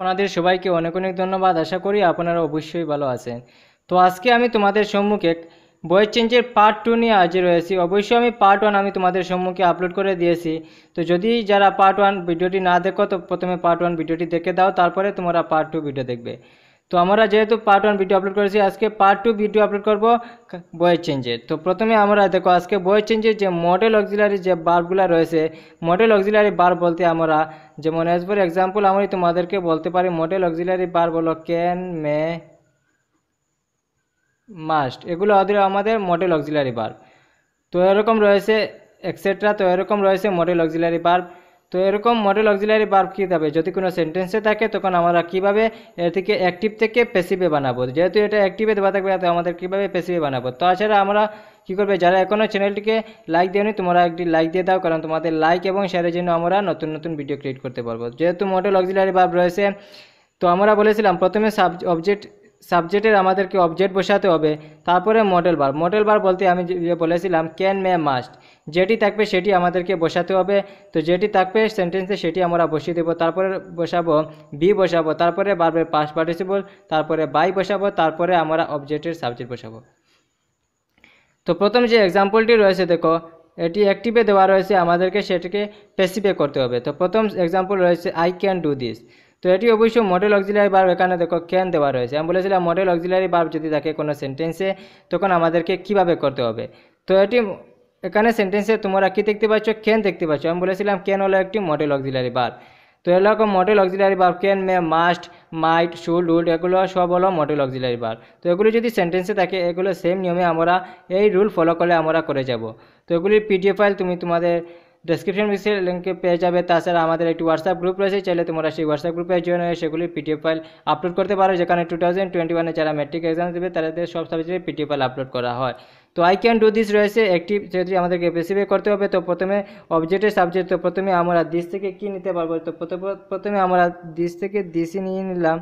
আপনাদের সবাইকে অনেক অনেক ধন্যবাদ। আশা করি আপনারা অবশ্যই ভালো আছেন। তো আজকে আমি তোমাদের সম্মুখে বয়েস চেঞ্জের পার্ট টু নিয়ে হাজির হয়েছি। অবশ্যই আমি পার্ট ওয়ান আমি তোমাদের সম্মুখে আপলোড করে দিয়েছি। তো যদি যারা পার্ট ওয়ান ভিডিওটি না দেখো, তো প্রথমে পার্ট ওয়ান ভিডিওটি দেখে দাও, তারপরে তোমরা পার্ট টু ভিডিও দেখবে। তো আমরা যেহেতু পার্ট ওয়ান ভিডিও আপলোড করেছি, আজকে পার্ট টু ভিডিও আপলোড করব ভয়েস চেঞ্জের তো প্রথমে আমরা দেখো, আজকে ভয়েস চেঞ্জের যে মডেল অক্সিলারি যে বার্বগুলো রয়েছে মডেল অক্সিলারি বার বলতে আমরা যেমন এজ ফর এক্সাম্পল আমি তোমাদেরকে বলতে পারি মডেল অক্সিলারি বার বলো ক্যান মে মাস্ট এগুলো আমাদের মডেল অক্সিলারি বার তো এরকম রয়েছে এক্সেট্রা তো এরকম রয়েছে মডেল অক্সিলারি বার তো এরকম মডেল অক্সিলারি বার্ব কী যাবে যদি কোনো সেন্টেন্সে থাকে, তখন আমরা কীভাবে এর থেকে অ্যাক্টিভ থেকে পেসিভে বানাবো? যেহেতু এটা অ্যাক্টিভে দেওয়া থাকবে তো আমাদের কীভাবে পেসিভে বানাবো? তাছাড়া আমরা কী করবে? যারা এখনও চ্যানেলটিকে লাইক দেওনি, তোমরা একটি লাইক দিয়ে দাও, কারণ তোমাদের লাইক এবং শেয়ারের জন্য আমরা নতুন নতুন ভিডিও ক্রিয়েট করতে পারব। যেহেতু মডেল অক্সিলারি বার্ব রয়েছে, তো আমরা বলেছিলাম, প্রথমে সাব অবজেক্ট সাবজেক্টের আমাদেরকে অবজেক্ট বসাতে হবে, তারপরে মডেল বার মডেল বার বলতে আমি যে বলেছিলাম ক্যান মে মাস্ট যেটি থাকবে সেটি আমাদেরকে বসাতে হবে। তো যেটি থাকবে সেন্টেন্সে সেটি আমরা বসিয়ে দেবো। তারপরে বসাবো বি বসাবো, তারপরে বারবার পাস পার্টিসিপল তারপরে বাই বসাবো, তারপরে আমরা অবজেক্টের সাবজেক্ট বসাবো। তো প্রথম যে এক্সাম্পলটি রয়েছে, দেখো, এটি অ্যাক্টিভে দেওয়া রয়েছে, আমাদেরকে সেটিকে পেসিফে করতে হবে। তো প্রথম এক্সাম্পল রয়েছে আই ক্যান ডু দিস তো এটি অবশ্যই মডেল অক্সিলারি বার এখানে দেখো ক্যান দেওয়া রয়েছে। আমি বলেছিলাম মডেল অক্সিলারি বার যদি থাকে কোনো সেন্টেন্সে তখন আমাদেরকে কীভাবে করতে হবে? তো এটি এখানে সেন্টেন্সে তোমরা কি দেখতে পাচ্ছ? ক্যান দেখতে পাচ্ছ। আমি বলেছিলাম ক্যান হলো একটি মডেল অক্সিলারি বার তো এরকম modal auxiliary verb can may must might should would এগুলো সব হলো মডেল অক্সিলারি বার তো এগুলো যদি সেন্টেন্সে থাকে, এগুলো সেম নিয়মে আমরা এই রুল ফলো করলে আমরা করে যাব। তো এগুলির পিডিএফ ফাইল তুমি তোমাদের ডেসক্রিপশন বক্সে লিঙ্কে পেয়ে যাবে। তাছাড়া আমাদের একটি হোয়াটসঅ্যাপ গ্রুপ রয়েছে, চাইলে তোমরা সেই হোয়াটসঅ্যাপ গ্রুপে জয়েন হয়ে সেগুলি পিডিএফ ফাইল আপলোড করতে পারো, যেখানে টু থাউজেন্ড টোয়েন্টি ওয়ানে যারা ম্যাট্রিক এক্সাম দেবে তাদের সব সাবজেক্টে পিডিএফ ফাইল আপলোড করা হয়। তো আই ক্যান ডু দিস রয়েছে, একটি যদি আমাদেরকে স্পেসিফাই করতে হবে, তো প্রথমে অবজেক্টের সাবজেক্ট তো প্রথমে আমরা দিস থেকে কি নিতে পারব? তো প্রথমে আমরা দিস থেকে দিসই নিয়ে নিলাম।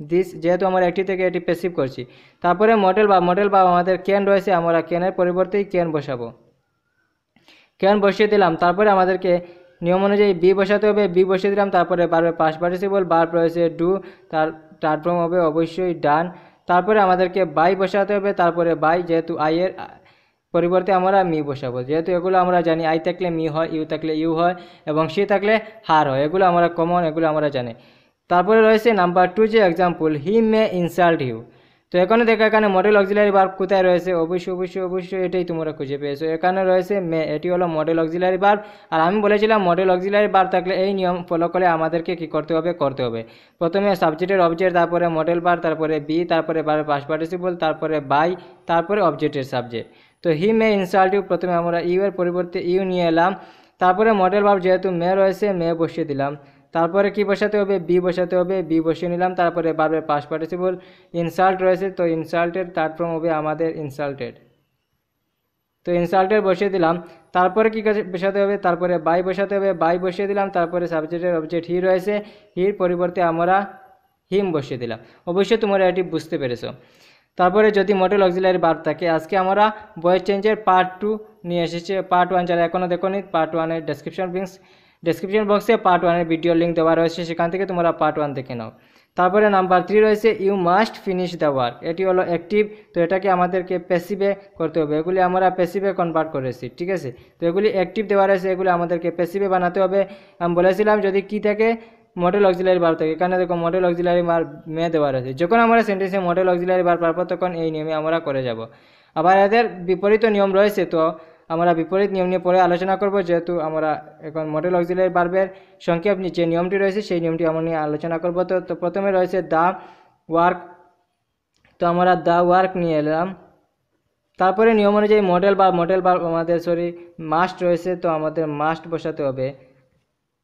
দিস যেহেতু আমরা একটি থেকে এটি পেসিভ করছি। তারপরে মডেল বা মডেল বা আমাদের ক্যান রয়েছে, আমরা ক্যানের পরিবর্তেই ক্যান বসাবো। ক্যান বসিয়ে দিলাম? তারপরে আমাদেরকে নিয়ম অনুযায়ী বি বসাতে হবে, বি বসিয়ে দিলাম, তারপরে বারবার পাস পার্টিসিপল বার রয়েছে ডু তার ট্রান্সফর্ম হবে অবশ্যই ডান তারপরে আমাদেরকে বাই বসাতে হবে, তারপরে বাই যেহেতু আইয়ের পরিবর্তে আমরা মি বসাবো। যেহেতু এগুলো আমরা জানি আই থাকলে মি হয় ইউ থাকলে ইউ হয়, এবং সি থাকলে হার হয়। এগুলো আমরা কমন এগুলো আমরা জানি। তারপরে রয়েছে নাম্বার টু যে example he may insult you তো এখানে দেখো, এখানে মডেল অক্সিলারি বার্ব কোথায় রয়েছে? অবশ্যই অবশ্যই অবশ্যই এটাই তোমরা খুঁজে পেয়েছ। এখানে রয়েছে মে, এটি হলো মডেল অক্সিলারি বার্ব আর আমি বলেছিলাম মডেল অক্সিলারি বার্ব থাকলে এই নিয়ম ফলো করে আমাদেরকে কি করতে হবে? করতে হবে। প্রথমে সাবজেক্টের অবজেক্ট তারপরে মডেল বার তারপরে বি তারপরে বার পাস পার্টিসিপল তারপরে বাই তারপরে অবজেক্টের সাবজেক্ট তো হি মে ইনসাল্ট ইউ প্রথমে আমরা ইউ এর পরিবর্তে ইউ নিয়ে এলাম। তারপরে মডেল ভাব যেহেতু মেয়ে রয়েছে, মেয়ে বসিয়ে দিলাম। তারপরে কি বসাতে হবে? বি বসাতে হবে বি বসিয়ে নিলাম। তারপরে বারবার পাস পার্টিসিপল ইনসাল্ট রয়েছে, তো ইনসাল্টের থার্ড ফর্ম হবে আমাদের ইনসাল্টেড তো ইনসাল্টেড বসিয়ে দিলাম। তারপরে কী বসাতে হবে? তারপরে বাই বসাতে হবে বাই বসিয়ে দিলাম। তারপরে সাবজেক্টের অবজেক্ট হি রয়েছে। হির পরিবর্তে আমরা হিম বসিয়ে দিলাম। অবশ্যই তোমরা এটি বুঝতে পেরেছ। তারপরে যদি মডেল অক্সিলারি বার থাকে, আজকে আমরা ভয়েস চেঞ্জের পার্ট টু নিয়ে এসেছি। পার্ট ওয়ান যারা এখনও দেখোনি পার্ট ওয়ানের ডেসক্রিপশন বিংস ডেসক্রিপশন বক্সে পার্ট ওয়ানের ভিডিও লিঙ্ক দেওয়া রয়েছে, সেখান থেকে তোমরা পার্ট ওয়ান দেখে নাও। তারপরে নাম্বার থ্রি রয়েছে you must finish the work এটি হলো অ্যাক্টিভ তো এটাকে আমাদেরকে প্যাসিভে করতে হবে। এগুলি আমরা প্যাসিভে কনভার্ট করেছি, ঠিক আছে? তো এগুলি অ্যাক্টিভ দেওয়া রয়েছে, এগুলি আমাদেরকে প্যাসিভে বানাতে হবে। আমি বলেছিলাম, যদি কি থাকে মডেল অক্সিলারি বার থাকে। এখানে দেখো, মডেল অক্সিলারি বার মে দেওয়া রয়েছে যখন আমরা সেন্টেন্সে মডেল অক্সিলারি বার পারব, তখন এই নিয়মে আমরা করে যাব। আবার এদের বিপরীত নিয়ম রয়েছে, তো আমরা বিপরীত নিয়ম নিয়ে পরে আলোচনা করব। যেহেতু আমরা এখন মডেল অক্সিলারি বার্বের সংক্ষেপ যে নিয়মটি রয়েছে, সেই নিয়মটি আমরা নিয়ে আলোচনা করব। তো তো প্রথমে রয়েছে দ্য ওয়ার্ক তো আমরা দ্য ওয়ার্ক নিয়ে এলাম। তারপরে নিয়ম অনুযায়ী মডেল বা মডেল বা আমাদের সরি মাস্ট রয়েছে, তো আমাদের মাস্ট বসাতে হবে।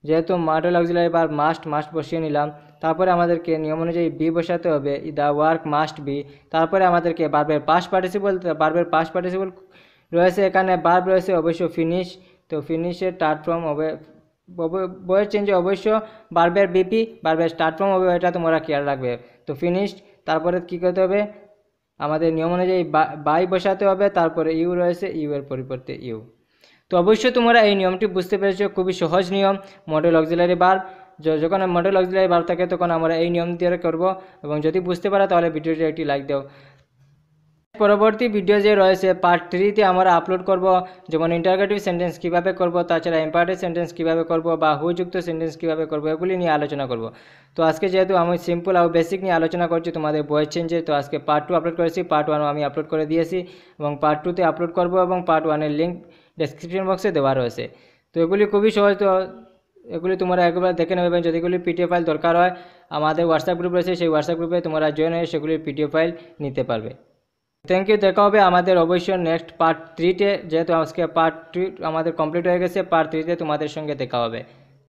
যেহেতু মডেল অক্সিলারি বার মাস্ট মাস্ট বসিয়ে নিলাম। তারপরে আমাদেরকে নিয়ম অনুযায়ী বি বসাতে হবে দ্য ওয়ার্ক মাস্ট বি তারপরে আমাদেরকে বারবার পাস পার্টিসিপল বারবার পাস পার্টিসিপল রয়েছে এখানে বার্ব রয়েছে অবশ্য ফিনিশ তো ফিনিশের স্টার্ট ফর্ম হবে বয়ের চেঞ্জে অবশ্য বার্বের বিপি বার্বের স্টার্ট ফর্ম হবে, এটা তোমরা খেয়াল রাখবে। তো ফিনিশ তারপরে কী করতে হবে? আমাদের নিয়ম অনুযায়ী বাই বসাতে হবে, তারপরে ইউ রয়েছে ইউ এর পরিবর্তে ইউ তো অবশ্যই তোমরা এই নিয়মটি বুঝতে পেরেছ, খুবই সহজ নিয়ম। মডেল অক্সিলারি বার যখন মডেল অক্সিলারি বার থাকে, তখন আমরা এই নিয়ম দিয়ে করব। এবং যদি বুঝতে পারো, তাহলে ভিডিওটি একটি লাইক দাও। পরবর্তী ভিডিও যে রয়েছে পার্ট থ্রিতে আমরা আপলোড করব। যেমন ইন্টারগেটিভ সেন্টেন্স কীভাবে করব, তাছাড়া ইম্পার্টেন্ট সেন্টেন্স কীভাবে করব, বা হুযুক্ত সেন্টেন্স কীভাবে করব, এগুলি নিয়ে আলোচনা করব। তো আজকে যেহেতু আমি সিম্পল আর বেসিক নিয়ে আলোচনা করছি, তোমাদের বয়েস চেঞ্জে তো আজকে পার্ট টু আপলোড করেছি। পার্ট ওয়ানও আমি আপলোড করে দিয়েছি। এবং পার্ট টুতে আপলোড করব এবং পার্ট ওয়ানের লিঙ্ক ডেসক্রিপশন বক্সে দেওয়া রয়েছে। তো এগুলি খুবই সহজ তো, এগুলি তোমরা একবার দেখে নেবে এবং যদি এগুলি পিডিএফ ফাইল দরকার হয়, আমাদের হোয়াটসঅ্যাপ গ্রুপ রয়েছে, সেই হোয়াটসঅ্যাপ গ্রুপে তোমরা জয়েন হয়ে সেগুলির পিডিএফ ফাইল নিতে পারবে। থ্যাংক ইউ দেখা হবে আমাদের অবশ্যই নেক্সট পার্ট থ্রিতে যেহেতু আজকে পার্ট টু আমাদের কমপ্লিট হয়ে গেছে পার্ট থ্রিতে তোমাদের সঙ্গে দেখা হবে।